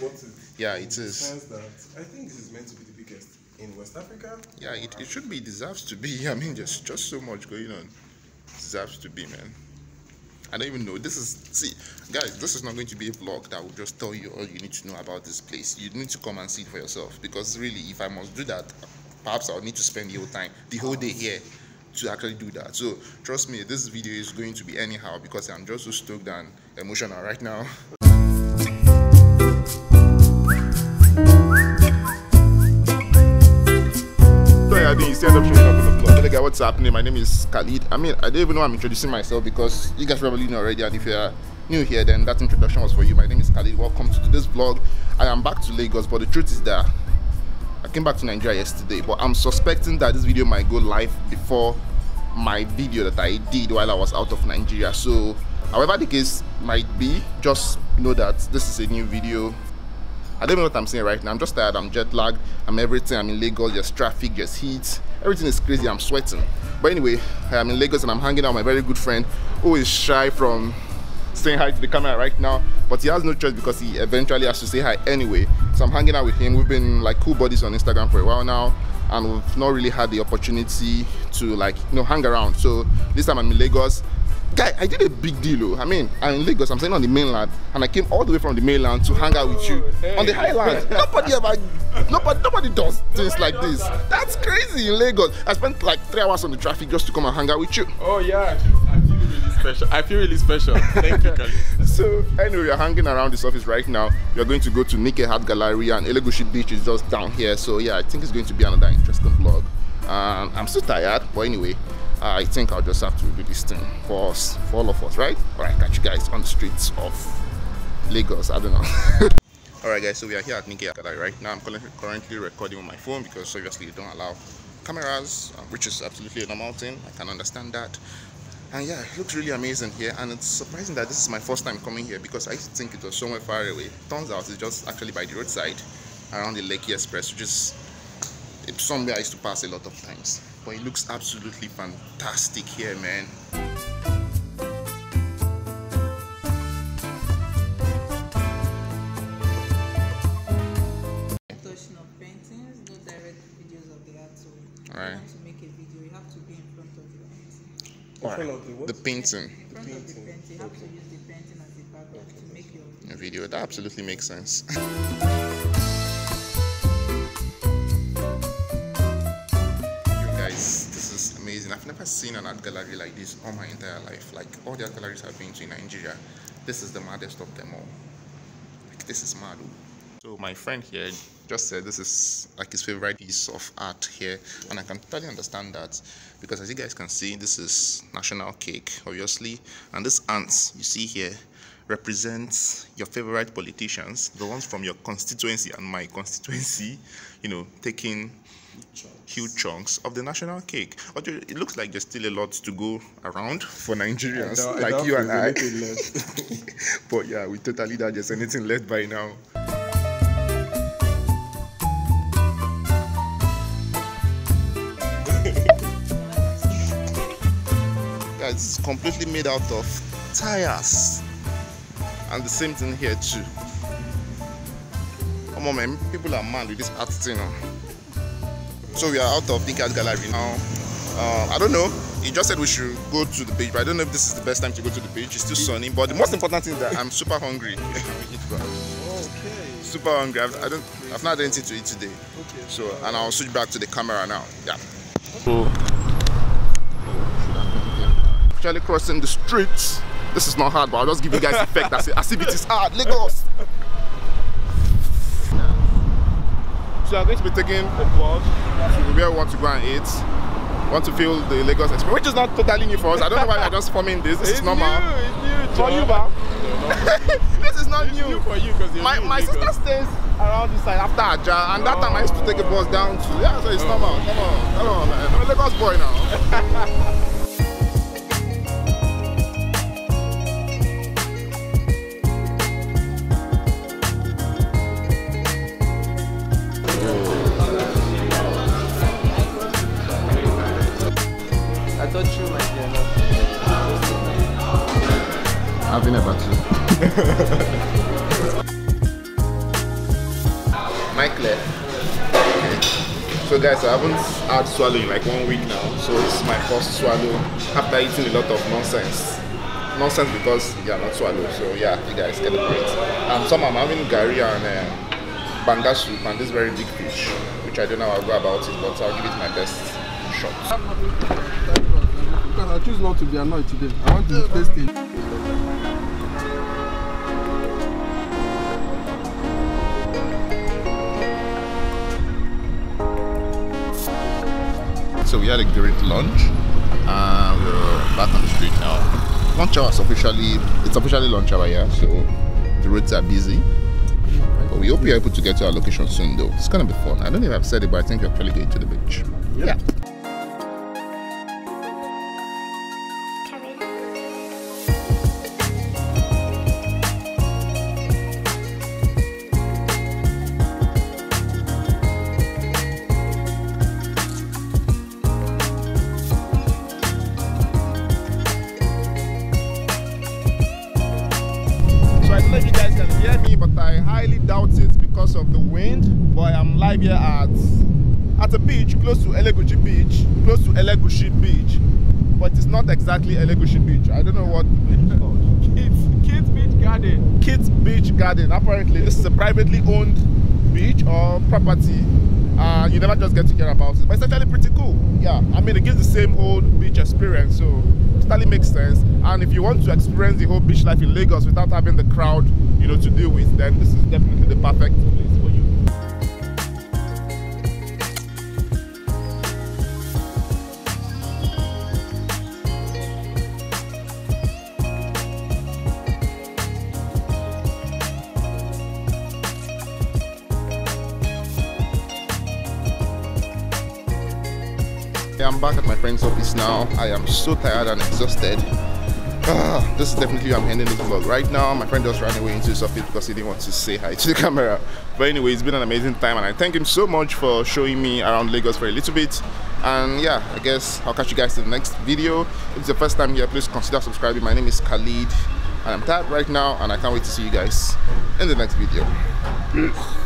What is Yeah, it is. that I think this is meant to be the biggest in West Africa. Yeah, it, it should be deserves to be. I mean, there's just so much going on. Deserves to be, man. I don't even know. This is see, guys. This is not going to be a vlog that will just tell you all you need to know about this place. You need to come and see it for yourself. Because really, if I must do that, perhaps I'll need to spend the whole time, the whole day here, to actually do that. So trust me, this video is going to be anyhow because I'm just so stoked and emotional right now. You stand up up the. Hey guys, what's happening? My name is Khalid. I mean, I don't even know I'm introducing myself because you guys probably know already. And if you're new here, then that introduction was for you. My name is Khalid. Welcome to today's vlog. I am back to Lagos, but the truth is that I came back to Nigeria yesterday, but I'm suspecting that this video might go live before my video that I did while I was out of Nigeria. So, however the case might be, just know that this is a new video I don't know what I'm saying right now. I'm just tired. I'm jet lagged. I'm everything. I'm in Lagos. There's traffic. There's heat. Everything is crazy. I'm sweating. But anyway, I'm in Lagos and I'm hanging out with my very good friend who is shy from saying hi to the camera right now. But he has no choice because he eventually has to say hi anyway. So I'm hanging out with him. We've been like cool buddies on Instagram for a while now. And we've not really had the opportunity to like, you know, hang around. So this time I'm in Lagos guy i did a big deal oh. i mean i'm in lagos i'm staying on the mainland and i came all the way from the mainland to hang out with you on the island nobody ever nobody nobody does things like this that's crazy in lagos i spent like three hours on the traffic just to come and hang out with you Oh yeah, I feel really special. I feel really special. Thank you, Khalid. so anyway we're hanging around this office right now we're going to go to Nike Art Gallery and Elegushi Beach is just down here so yeah I think it's going to be another interesting vlog um, I'm still tired but anyway I think I'll just have to do this thing for us for all of us right? Alright catch you guys on the streets of Lagos. I don't know. Alright guys so we are here at Nike Art right? Now I'm currently recording on my phone because obviously they don't allow cameras uh, which is absolutely a normal thing. I can understand that. And yeah it looks really amazing here and it's surprising that this is my first time coming here because i used to think it was somewhere far away. Turns out it's just actually by the roadside around the Lekki Express which is somewhere i used to pass a lot of times but it looks absolutely fantastic here man. Touching of paintings, no direct videos of the Alright. to make a video, you have to be in front of the painting. In the the painting. In front of the painting, you have to use the painting as a background to make your video. video. That absolutely makes sense seen an art gallery like this all my entire life. Like all the art galleries i've been to in nigeria this is the maddest of them all. Like this is mad oh. so my friend here just said this is like his favorite piece of art here. And i can totally understand that because as you guys can see this is national cake obviously. And these ants you see here represents your favorite politicians the ones from your constituency and my constituency you know taking huge chunks of the national cake. Although it looks like there's still a lot to go around for Nigerians I like you and I. there's anything left. but yeah, we totally doubt there's anything left by now. Guys, it's completely made out of tires. And the same thing here too. Come on man, people are mad with this art thing. oh. So we are out of Nike Art Gallery now. Uh, I don't know. He just said we should go to the beach, but I don't know if this is the best time to go to the beach. It's still sunny, but the most important thing is that I'm super hungry. Okay. super hungry. I've, I don't. I've not had anything to eat today. Okay. So, and I'll switch back to the camera now. Yeah. So, actually crossing the streets. This is not hard, but I'll just give you guys the effect as, as if it is hard. Lagos. So I'm going to be taking a vlog to where we want to go and eat. Want to feel the Lagos experience, which is not totally new for us. I don't know why we're just forming this. This is normal. It's new, For you, ba? this is not It's new for you because you're my, new my sister stays around this side after Aja, and that time I used to take a bus down to. Yeah, so it's Oh. normal. Come on, come on, man. I'm a Lagos boy now. enough. I've never too. clear. Okay. So guys, I haven't had swallow in like one week now. So this is my first swallow after eating a lot of nonsense. Nonsense because yeah, not swallow. So yeah, you guys get the point. Um, some I'm having gari and uh, banga soup and this very big fish, which I don't know how I'll go about it, but I'll give it my best shot. Because I choose not to be annoyed today. I want to taste tasty. So we had a great lunch. and we're back on the street now. Lunch hour is officially it's officially lunch hour here, so the roads are busy. But we hope we are able to get to our location soon though. It's gonna be fun. I don't know if I've said it, but I think we're actually going to the beach. Yeah. So I'm here at at a beach close to Elegushi Beach, close to Elegushi Beach, but it's not exactly Elegushi Beach. I don't know what the place is called. Kids, Kids Beach Garden. Kids Beach Garden. Apparently, this is a privately owned beach or property. Uh, you never just get to hear about it, but it's actually pretty cool. Yeah, I mean, it gives the same old beach experience, so it totally makes sense. And if you want to experience the whole beach life in Lagos without having the crowd, you know, to deal with, then this is definitely the perfect Yeah, I'm back at my friend's office now. I am so tired and exhausted. Ah, this is definitely I'm ending this vlog right now. My friend just ran away into his office because he didn't want to say hi to the camera. But anyway, it's been an amazing time and I thank him so much for showing me around Lagos for a little bit. And yeah, I guess I'll catch you guys in the next video. If it's the first time here, please consider subscribing. My name is Khalid and I'm tired right now and I can't wait to see you guys in the next video. Peace.